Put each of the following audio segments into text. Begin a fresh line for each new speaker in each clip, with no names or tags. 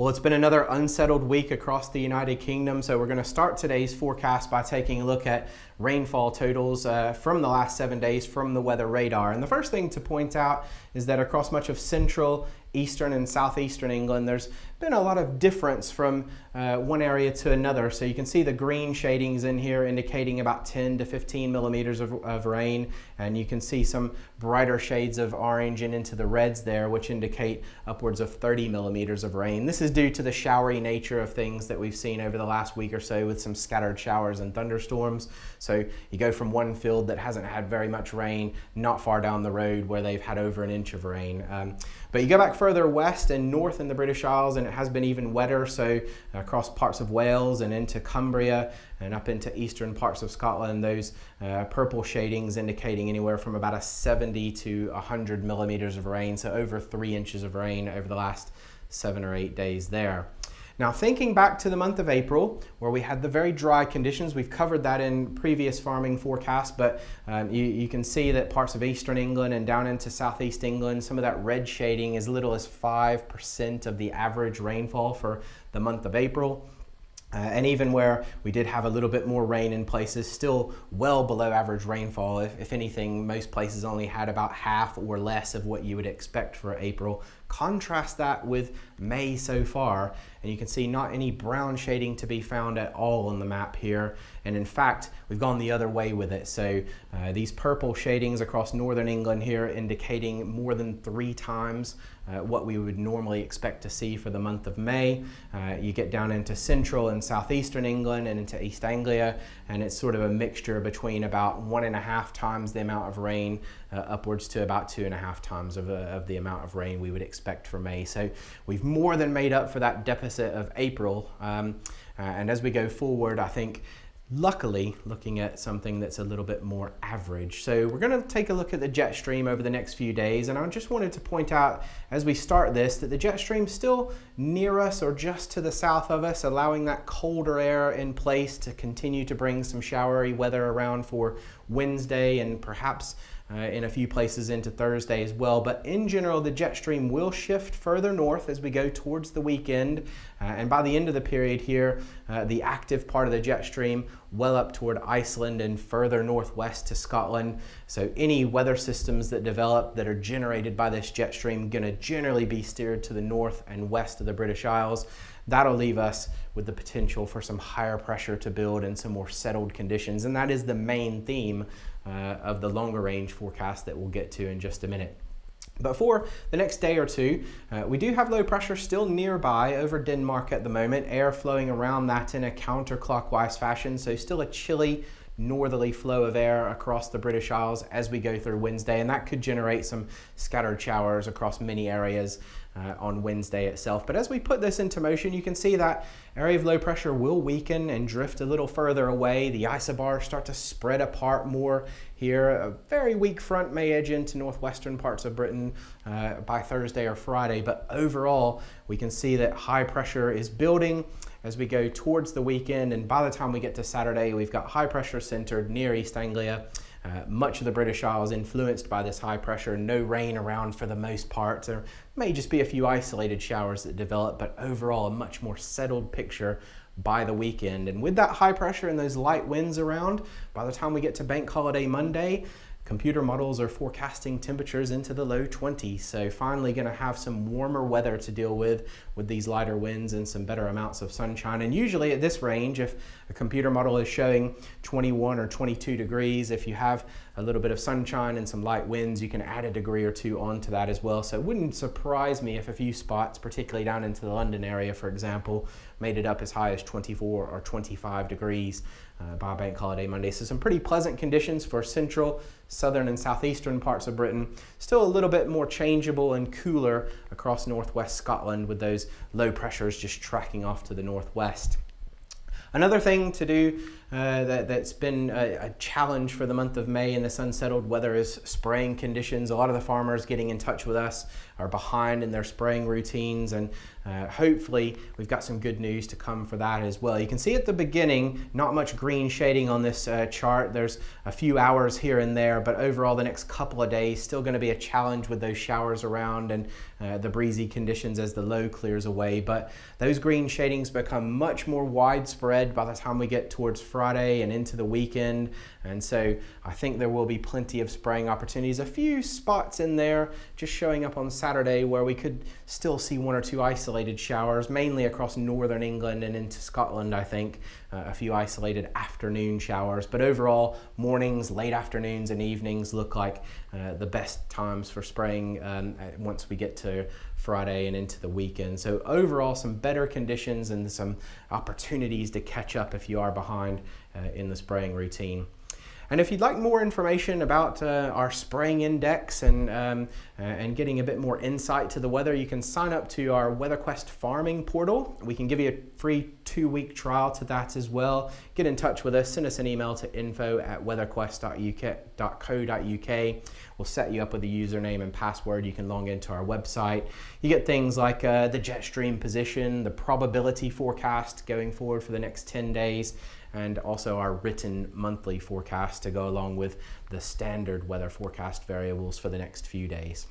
Well, it's been another unsettled week across the United Kingdom, so we're going to start today's forecast by taking a look at rainfall totals uh, from the last seven days from the weather radar. And the first thing to point out is that across much of central eastern and southeastern England, there's been a lot of difference from uh, one area to another. So you can see the green shadings in here indicating about 10 to 15 millimeters of, of rain. And you can see some brighter shades of orange and into the reds there, which indicate upwards of 30 millimeters of rain. This is due to the showery nature of things that we've seen over the last week or so with some scattered showers and thunderstorms. So you go from one field that hasn't had very much rain, not far down the road where they've had over an inch of rain. Um, but you go back further west and north in the British Isles and it has been even wetter. So across parts of Wales and into Cumbria and up into eastern parts of Scotland, those uh, purple shadings indicating anywhere from about a 70 to 100 millimeters of rain. So over three inches of rain over the last seven or eight days there. Now thinking back to the month of April, where we had the very dry conditions, we've covered that in previous farming forecasts, but um, you, you, can see that parts of eastern England and down into southeast England, some of that red shading as little as 5% of the average rainfall for the month of April. Uh, and even where we did have a little bit more rain in places, still well below average rainfall. If, if, anything, most places only had about half or less of what you would expect for April. Contrast that with May so far, and you can see not any brown shading to be found at all on the map here. And in fact, we've gone the other way with it. So uh, these purple shadings across northern England here indicating more than three times uh, what we would normally expect to see for the month of May. Uh, you get down into central and southeastern England and into East Anglia, and it's sort of a mixture between about one and a half times the amount of rain uh, upwards to about two and a half times of, uh, of the amount of rain we would expect for May. So we've more than made up for that deficit of April. Um, uh, and as we go forward, I think luckily looking at something that's a little bit more average. So we're going to take a look at the jet stream over the next few days and I just wanted to point out as we start this that the jet stream's still near us or just to the south of us allowing that colder air in place to continue to bring some showery weather around for Wednesday and perhaps uh, in a few places into Thursday as well. But in general, the jet stream will shift further north as we go towards the weekend. Uh, and by the end of the period here, uh, the active part of the jet stream well up toward Iceland and further northwest to Scotland. So any weather systems that develop that are generated by this jet stream going to generally be steered to the north and west of the British Isles. That'll leave us with the potential for some higher pressure to build and some more settled conditions. And that is the main theme uh, of the longer range forecast that we'll get to in just a minute. But for the next day or two, uh, we do have low pressure still nearby over Denmark at the moment, air flowing around that in a counterclockwise fashion, so still a chilly northerly flow of air across the British Isles as we go through Wednesday, and that could generate some scattered showers across many areas uh, on Wednesday itself. But as we put this into motion, you can see that area of low pressure will weaken and drift a little further away. The isobars start to spread apart more here. A very weak front may edge into northwestern parts of Britain uh, by Thursday or Friday, but overall, we can see that high pressure is building as we go towards the weekend. And by the time we get to Saturday, we've got high pressure centered near East Anglia. Uh, much of the British Isles influenced by this high pressure, no rain around for the most part. There may just be a few isolated showers that develop, but overall a much more settled picture by the weekend. And with that high pressure and those light winds around, by the time we get to Bank Holiday Monday, Computer models are forecasting temperatures into the low 20s, so finally going to have some warmer weather to deal with with these lighter winds and some better amounts of sunshine. And usually at this range, if a computer model is showing 21 or 22 degrees, if you have a little bit of sunshine and some light winds, you can add a degree or two onto that as well. So it wouldn't surprise me if a few spots, particularly down into the London area, for example, made it up as high as 24 or 25 degrees uh, by Bank Holiday Monday. So some pretty pleasant conditions for central, southern, and southeastern parts of Britain. Still a little bit more changeable and cooler across northwest Scotland with those low pressures just tracking off to the northwest. Another thing to do uh, that, that's been a, a, challenge for the month of May in this unsettled weather is spraying conditions. A lot of the farmers getting in touch with us are behind in their spraying routines and uh, hopefully we've got some good news to come for that as well. You can see at the beginning not much green shading on this uh, chart. There's a few hours here and there but overall the next couple of days still going to be a challenge with those showers around and uh, the breezy conditions as the low clears away but those green shadings become much more widespread by the time we get towards Friday and into the weekend and so I think there will be plenty of spraying opportunities. A few spots in there just showing up on Saturday where we could still see one or two isolated showers, mainly across northern England and into Scotland, I think. Uh, a few isolated afternoon showers, but overall, mornings, late afternoons, and evenings look like uh, the best times for spraying um, uh, once we get to Friday and into the weekend. So, overall, some better conditions and some opportunities to catch up if you are behind uh, in the spraying routine. And if you'd like more information about uh, our spraying index and, um, uh, and getting a bit more insight to the weather, you can sign up to our WeatherQuest farming portal. We can give you a free two week trial to that as well. Get in touch with us, send us an email to info at weatherquest.co.uk. We'll set you up with a username and password. You can log into our website. You get things like uh, the jet stream position, the probability forecast going forward for the next 10 days and also our written monthly forecast to go along with the standard weather forecast variables for the next few days.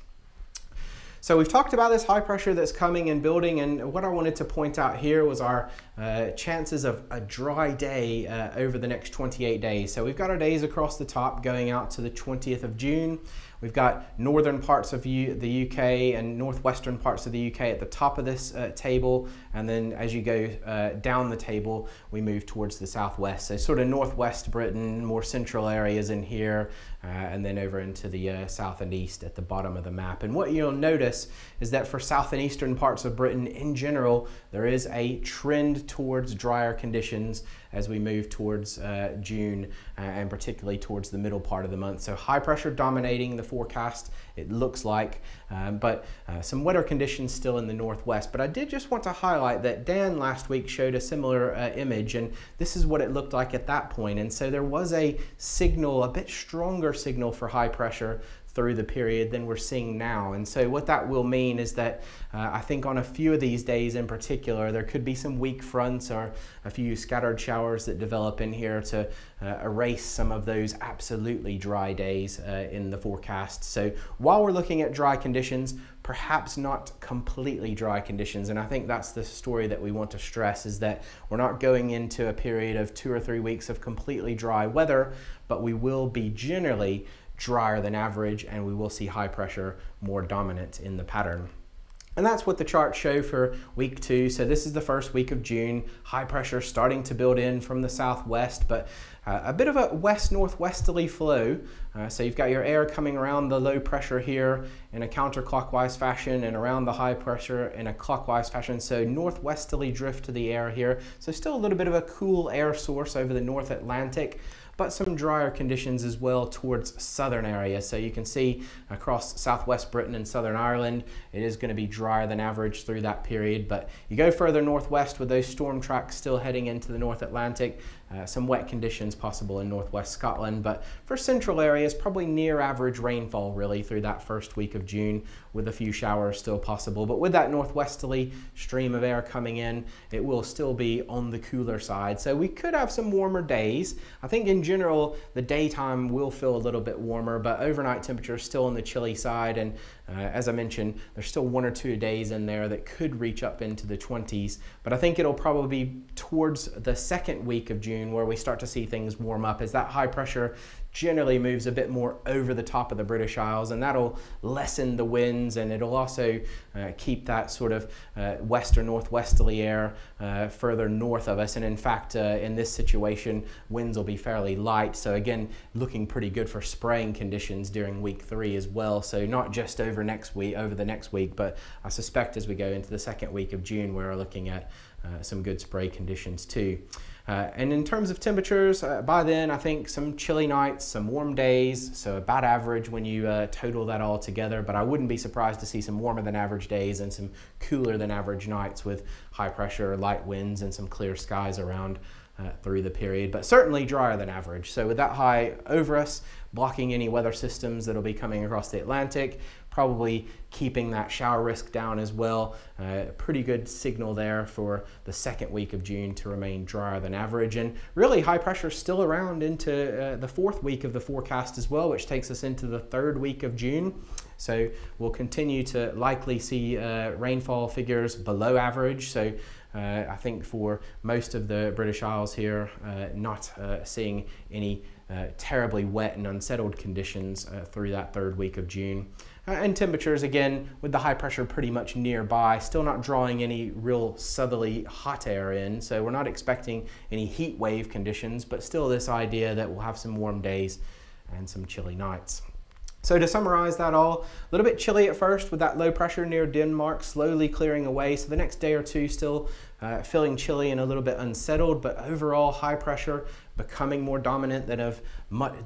So we've talked about this high pressure that's coming and building and what I wanted to point out here was our uh, chances of a dry day uh, over the next 28 days. So we've got our days across the top going out to the 20th of June. We've got northern parts of U the UK and northwestern parts of the UK at the top of this uh, table. And then as you go uh, down the table, we move towards the southwest. So sort of northwest Britain, more central areas in here, uh, and then over into the south and east at the bottom of the map. And what you'll notice is that for south and eastern parts of Britain in general, there is a trend towards drier conditions as we move towards uh, June uh, and particularly towards the middle part of the month. So high pressure dominating the forecast, it looks like, um, but uh, some wetter conditions still in the northwest. But I did just want to highlight that Dan last week showed a similar uh, image and this is what it looked like at that point. And so there was a signal, a bit stronger signal for high pressure through the period than we're seeing now. And so, what that will mean is that uh, I think on a few of these days in particular, there could be some weak fronts or a few scattered showers that develop in here to uh, erase some of those absolutely dry days uh, in the forecast. So, while we're looking at dry conditions, perhaps not completely dry conditions and i think that's the story that we want to stress is that we're not going into a period of two or three weeks of completely dry weather but we will be generally drier than average and we will see high pressure more dominant in the pattern. And that's what the charts show for week two. So this is the first week of June. High pressure starting to build in from the southwest, but uh, a bit of a west-northwesterly flow. Uh, so you've got your air coming around the low pressure here in a counterclockwise fashion and around the high pressure in a clockwise fashion. So northwesterly drift to the air here. So still a little bit of a cool air source over the North Atlantic but some drier conditions as well towards southern areas. So you can see across southwest Britain and southern Ireland, it is going to be drier than average through that period. But you go further northwest with those storm tracks still heading into the North Atlantic, uh, some wet conditions possible in northwest Scotland, but for central areas, probably near average rainfall really through that first week of June, with a few showers still possible. But with that northwesterly stream of air coming in, it will still be on the cooler side. So we could have some warmer days. I think in general, the daytime will feel a little bit warmer, but overnight temperatures still on the chilly side. And uh, as I mentioned, there's still one or two days in there that could reach up into the 20s, but I think it'll probably be towards the second week of June where we start to see things warm up as that high pressure generally moves a bit more over the top of the British Isles, and that'll lessen the winds and it'll also uh, keep that sort of uh, west or northwesterly air uh, further north of us. And in fact, uh, in this situation, winds will be fairly light. So, again, looking pretty good for spraying conditions during week three as well. So, not just over next week, over the next week, but I suspect as we go into the second week of June, we're looking at uh, some good spray conditions too. Uh, and in terms of temperatures, uh, by then I think some chilly nights, some warm days, so about average when you uh, total that all together. But I wouldn't be surprised to see some warmer than average days and some cooler than average nights with high pressure, light winds, and some clear skies around uh, through the period, but certainly drier than average. So with that high over us, blocking any weather systems that'll be coming across the Atlantic, probably keeping that shower risk down as well. Uh, pretty good signal there for the second week of June to remain drier than average. And really high pressure still around into uh, the fourth week of the forecast as well, which takes us into the third week of June. So we'll continue to likely see uh, rainfall figures below average. So uh, I think for most of the British Isles here, uh, not uh, seeing any uh, terribly wet and unsettled conditions uh, through that third week of June. Uh, and temperatures, again, with the high pressure pretty much nearby, still not drawing any real southerly hot air in. So we're not expecting any heat wave conditions, but still this idea that we'll have some warm days and some chilly nights. So to summarize that all, a little bit chilly at first with that low pressure near Denmark slowly clearing away. So the next day or two still uh, feeling chilly and a little bit unsettled, but overall high pressure becoming more dominant than of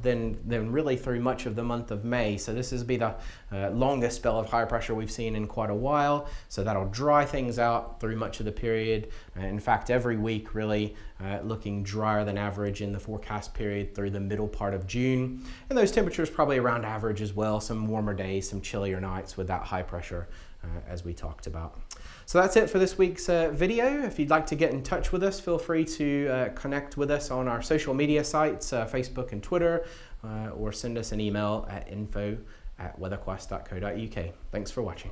than than really through much of the month of May. So this is be the uh, longest spell of high pressure we've seen in quite a while. So that'll dry things out through much of the period. In fact, every week really uh, looking drier than average in the forecast period through the middle part of June. And those temperatures probably around average as well. Some warmer days, some chillier nights with that high pressure uh, as we talked about. So that's it for this week's uh, video. If you'd like to get in touch with us, feel free to uh, connect with us on our social media sites, uh, Facebook and Twitter, uh, or send us an email at info at weatherquest.co.uk. Thanks for watching.